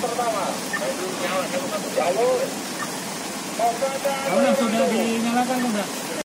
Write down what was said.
pertama. Karena sudah dinyalakan.